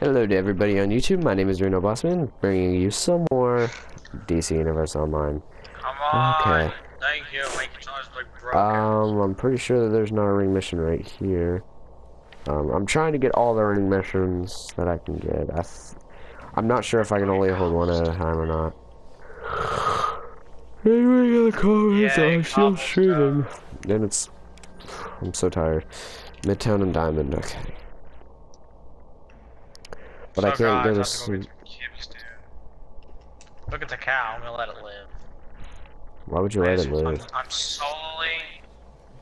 Hello to everybody on YouTube. My name is Reno Bossman, bringing you some more DC Universe Online. Come on. Okay. Thank you. My controller's like broken. Um, I'm pretty sure that there's not a ring mission right here. Um, I'm trying to get all the ring missions that I can get. I th I'm not sure if I can only hold one at a time or not. Anybody in the comments? Yay, I'm still cobblestone. shooting. And it's... I'm so tired. Midtown and Diamond, okay. But I can't go to sleep. Chips. Look at the cow. I'm gonna let it live. Why would you let it live? I'm, I'm solely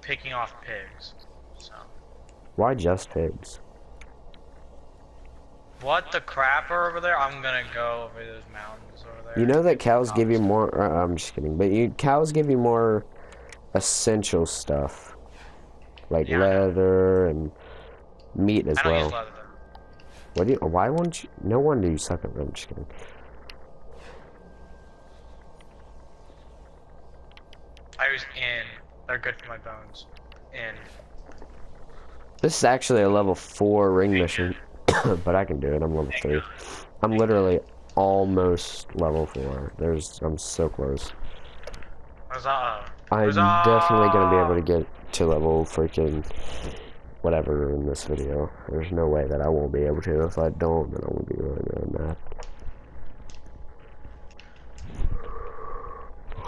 picking off pigs. So. Why just pigs? What the crapper over there? I'm gonna go over those mountains over there. You know that cows give you more. Uh, I'm just kidding, but you cows give you more essential stuff, like Yeah, leather and meat as well. What do you? Why won't you? No wonder you suck at. I'm just kidding. I use in. They're good for my bones. In. This is actually a level four ring mission, but I can do it. I'm level three. I'm literally almost level four. There's. I'm so close. Huzzah. I'm Huzzah! definitely gonna be able to get to level freaking whatever in this video. There's no way that I won't be able to. If I don't, then I'm gonna be really, really mad.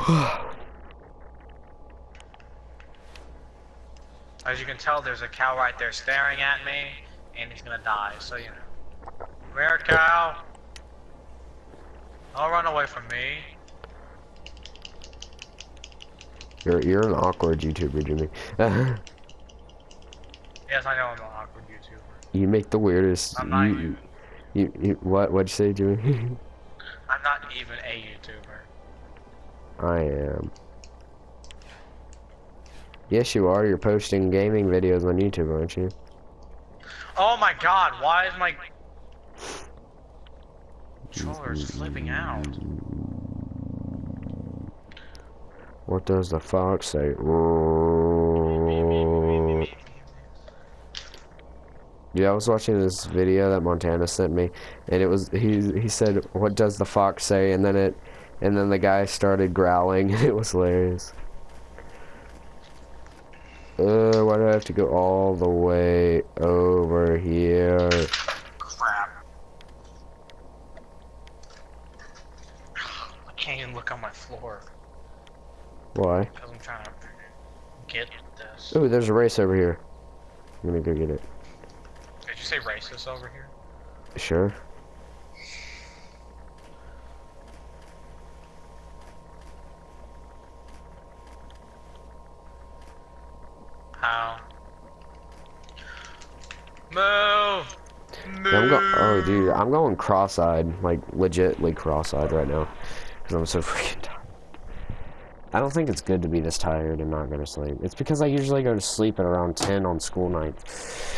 As you can tell, there's a cow right there staring at me, and he's gonna die, so you know. Come here, cow! Don't run away from me. You're you're an awkward YouTuber, Jimmy. Yes, I know I'm an awkward YouTuber. you make the weirdest. I'm not you, even. you, you what what'd you say, Jimmy? I'm not even a YouTuber. I am. Yes, you are. You're posting gaming videos on YouTube, aren't you? Oh my god, why is my controller's mm-hmm. flipping out? What does the fox say? Yeah, I was watching this video that Montana sent me, and it was he he said, "What does the fox say?" And then it, and then the guy started growling. It was hilarious. Uh, why do I have to go all the way over here? Crap. I can't even look on my floor Why? because I'm trying to get this. Ooh, there's a race over here. I'm gonna go get it. Say racist over here? Sure. How? Move! Move! Yeah, I'm go- oh, dude, I'm going cross-eyed, like legitly cross-eyed right now, because I'm so freaking tired. I don't think it's good to be this tired and not go to sleep. It's because I usually go to sleep at around 10 on school nights,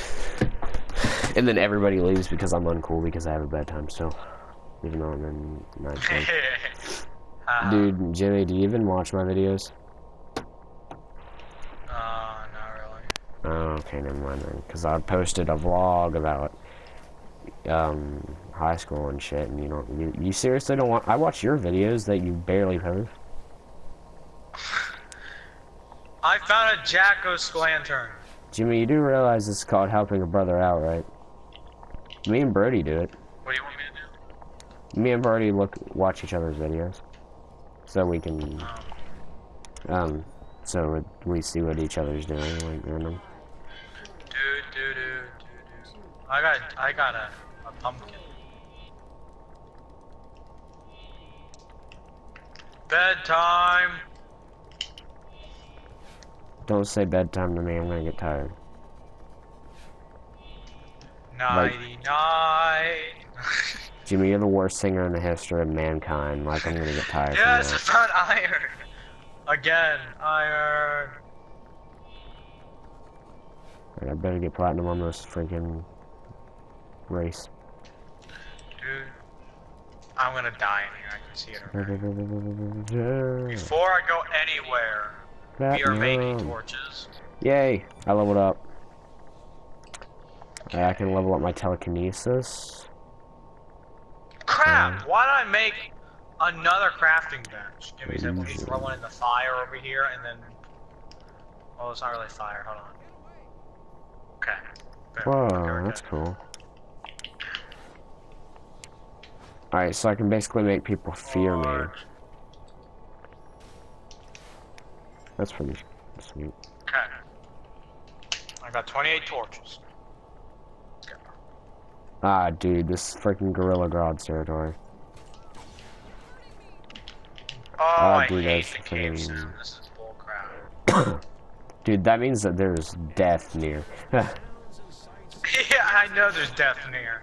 and then everybody leaves because I'm uncool because I have a bad time still, even though I'm in ninth grade. uh, Dude, Jimmy, do you even watch my videos? Uh, not really. Oh, okay, never mind then. Because I posted a vlog about um high school and shit, and you don't, you, you seriously don't want. I watch your videos that you barely post. I found a Jack O'Splantern. Jimmy, you do realize this is called helping a brother out, right? Me and Brody do it. What do you want me to do? Me and Brody look, watch each other's videos, so we can, do? Um, so we see what each other's doing, like random. do, do, do, do, do. I got, I got a, a pumpkin. Bedtime. Don't say bedtime to me. I'm gonna get tired. Nighty night. Jimmy, you're the worst singer in the history of mankind. Like I'm gonna get tired. yes, I From iron. Again, iron. that. I better get platinum on this freaking race. Dude, I'm gonna die in here. I can see it already. Before I go anywhere, we are making torches. Yay! I leveled up. I can level up my telekinesis. crap! Um, Why did I make another crafting bench? Give me a second. Let throw one in the fire over here, and then. Oh, it's not really fire. Hold on. Okay. Whoa, that's cool. Alright, so I can basically make people fear me. That's pretty sweet. Okay. I got 28 torches. Ah, dude, this freaking Gorilla Grodd territory. Oh, Ah, I dude, hate that's the cave freaking- This is bullcrap. Dude, that means that there's death near. yeah, I know there's death near.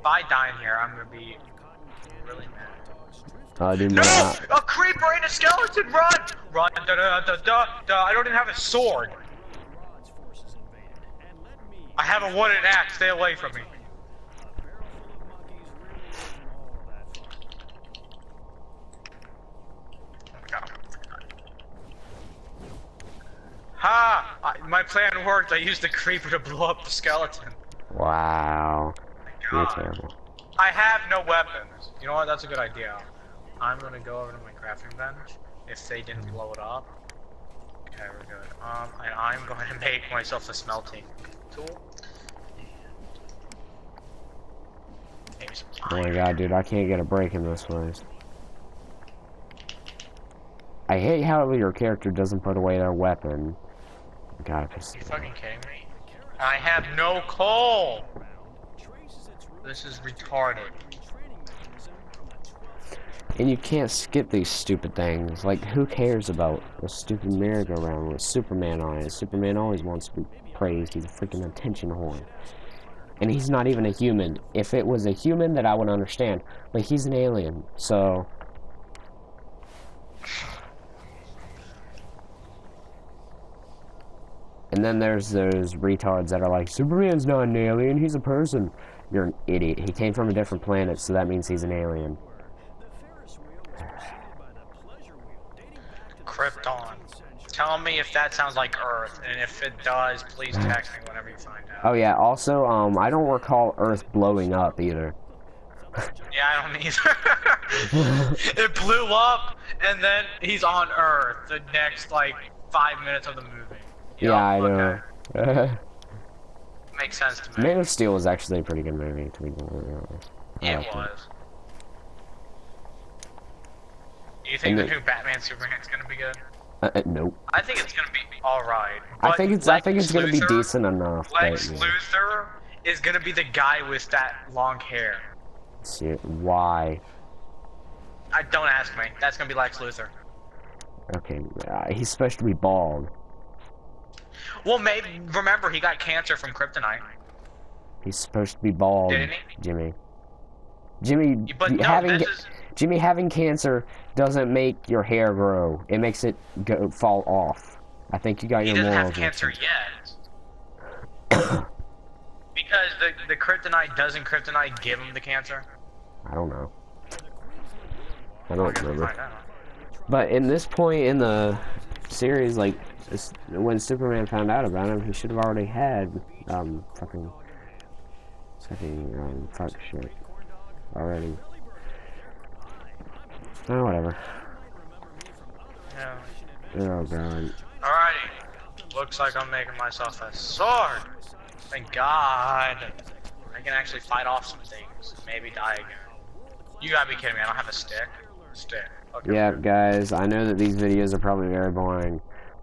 If I die in here, I'm gonna be really mad. uh, dude, No! no, A creeper and a skeleton! Run! Run! Da da da da da! I don't even have a sword. I have a wooden axe. Stay away from me. Ha! I, my plan worked. I used the creeper to blow up the skeleton. wow, you're terrible. I have no weapons. You know what? That's a good idea. I'm gonna go over to my crafting bench. If they didn't blow it up. Okay, we're good. Um, and I'm going to make myself a smelting tool. Oh my god, dude, I can't get a break in this place. I hate how your character doesn't put away their weapon. God, piss you fucking kidding me? I have no coal! This is retarded. And you can't skip these stupid things. Like, who cares about a stupid merry-go-round with Superman on it? Superman always wants to be praised. He's a freaking attention whore. And he's not even a human. If it was a human, that I would understand. But he's an alien, so... And then there's those retards that are like, Superman's not an alien, he's a person. You're an idiot. He came from a different planet, so that means he's an alien. Krypton. Tell me if that sounds like Earth, and if it does, please text me whenever you find out. Oh yeah, also, um, I don't recall Earth blowing up either. Yeah, I don't either. it blew up, and then he's on Earth the next like five minutes of the movie. Yeah, I know. okay. Makes sense to me. Man of Steel was actually a pretty good movie, to be honest. I it was. Do you think the new Batman Superman's gonna be good? Uh, uh, nope. I think it's gonna be all right. I think it's I think it's gonna be decent enough. But, Lex yeah. Luthor is gonna be the guy with that long hair. See it. Why? I don't ask me. That's gonna be Lex Luthor. Okay, uh, he's supposed to be bald. Well, maybe remember he got cancer from kryptonite. He's supposed to be bald, he? Jimmy. Jimmy, But no, having is Jimmy having cancer doesn't make your hair grow. It makes it go fall off. I think you got he your doesn't morals have cancer yet. because the the kryptonite doesn't kryptonite give him the cancer. I don't know. I I don't remember. But in this point in the series, like when Superman found out about him, he should have already had um fucking fucking um fuck shit already. Oh whatever. Yeah. Oh god. Alrighty. Looks like I'm making myself a sword. Thank God. I can actually fight off some things. Maybe die again. You gotta be kidding me. I don't have a stick. Stick. Okay. Yeah, guys, I know that these videos are probably very boring,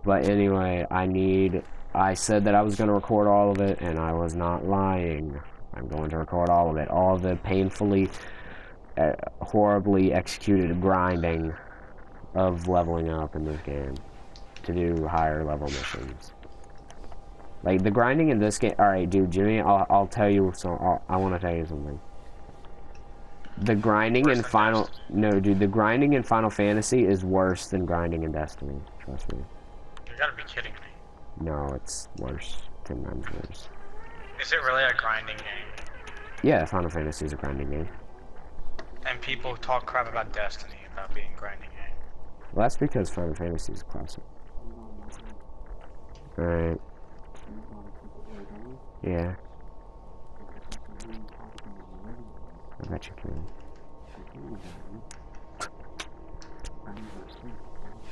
but anyway, I need. I said that I was going to record all of it, and I was not lying. I'm going to record all of it. All the painfully, uh, horribly executed grinding of leveling up in this game to do higher level missions. Like, the grinding in this game. Alright, dude, Jimmy, I'll, I'll tell you. So, I'll, I want to tell you something. The grinding in Final no, dude, the grinding in Final Fantasy is worse than grinding in Destiny. Trust me. You gotta be kidding me. No, it's worse. Ten times worse. Is it really a grinding game? Yeah, Final Fantasy is a grinding game. And people talk crap about Destiny about being grinding game. Well, that's because Final Fantasy is a classic. Alright. Yeah. I bet you can.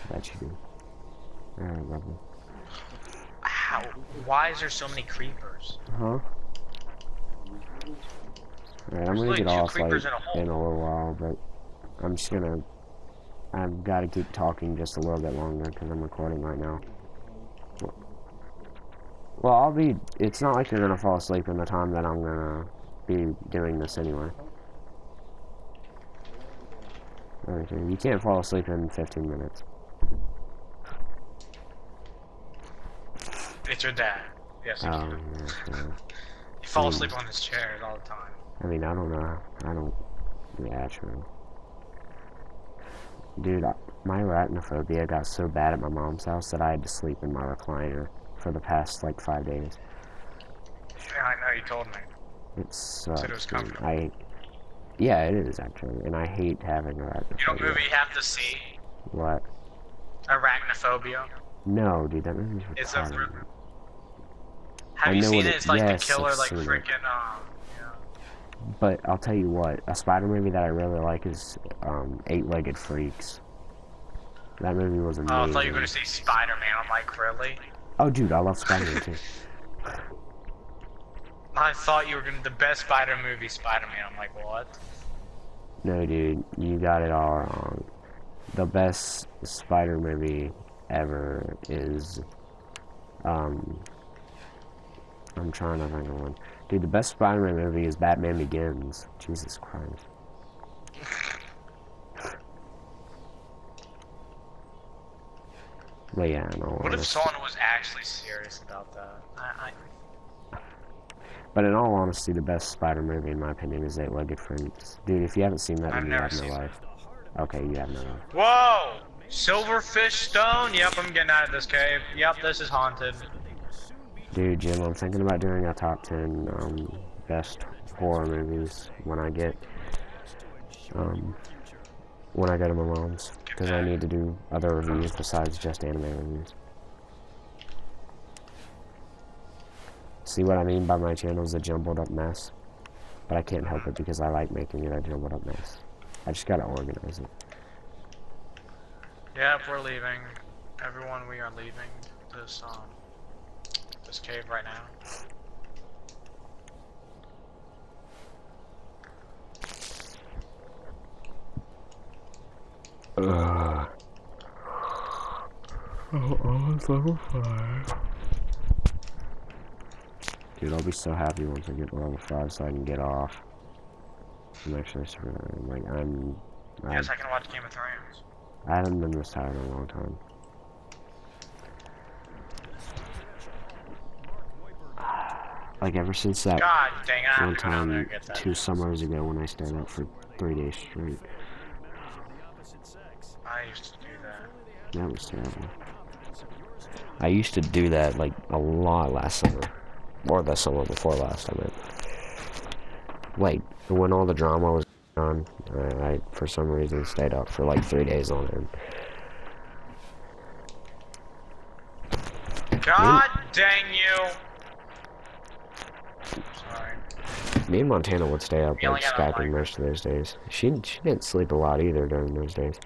I bet you do. Alright, lovely. How? Why is there so many creepers? Huh? Alright, I'm gonna like get off like in a in a little while, but I'm just gonna. I've got to keep talking just a little bit longer because I'm recording right now. Well, I'll be. It's not like you're gonna fall asleep in the time that I'm gonna be doing this anyway. Okay, you can't fall asleep in 15 minutes. It's your dad. Yes, you Um, so- You fall hmm. asleep on his chair all the time. I mean, I don't know. I don't. Yeah, true. Dude, I, my arachnophobia got so bad at my mom's house that I had to sleep in my recliner for the past like five days. Yeah, I know you told me. It sucks. it was comfortable. I. Yeah, it is actually, and I hate having arachnophobia. You know what movie you have to see? What? Arachnophobia. No, dude, that movie's It's a retarded. Have I you seen it? it- It's like yes, the killer, I've like freaking, um, yeah. But I'll tell you what, a spider movie that I really like is um, Eight-Legged Freaks. That movie was amazing. Oh, I thought you were gonna say Spider-Man. I'm like, really? Oh, dude, I love Spider-Man too. I thought you were gonna the best Spider movie, Spider-Man. I'm like, what? No, dude, you got it all wrong. The best Spider movie ever is, um, I'm trying to think of one. Dude, the best Spider-Man movie is Batman Begins. Jesus Christ. But yeah, no. What if someone was actually serious about that? I, I, But in all honesty, the best Spider movie, in my opinion, is Eight-Legged Freaks. Dude, if you haven't seen that, I've you have no life. Okay, you have no life. Whoa! Silverfish stone? Yep, I'm getting out of this cave. Yep, this is haunted. Dude, Jim, I'm thinking about doing a top 10 um, best horror movies when I get, um, when I go to my mom's. Because I need to do other reviews besides just anime reviews. See what I mean by my channel is a jumbled up mess? But I can't help it because I like making it a jumbled up mess. I just gotta organize it. Yep, we're leaving. Everyone, we are leaving this, um, this cave right now. Ugh. Oh, oh, it's level 5. Dude, I'll be so happy once I get to level 5 so I can get off. I'm actually super, like, I'm, I, Yes, I can watch Game of Thrones. I haven't been this tired in a long time. Like, ever since that God dang it, I have one time that. two summers ago when I stayed up for three days straight. I used to do that. That was terrible. I used to do that like a lot last summer, or the summer before last. I meant. Like when all the drama was on, I, I for some reason stayed up for like three days on end. God dang you! Me and Montana would stay up like skyping most of those days. She she didn't sleep a lot either during those days.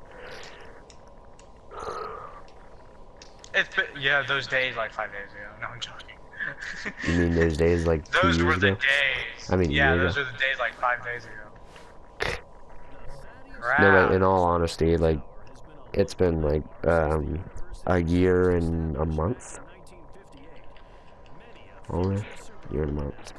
It's been, yeah, those days like five days ago. No, I'm joking. You mean those days like two those years were the ago? days. I mean, yeah, those ago. were the days like five days ago. No, but in all honesty, like it's been like um a year and a month. Almost year and a month.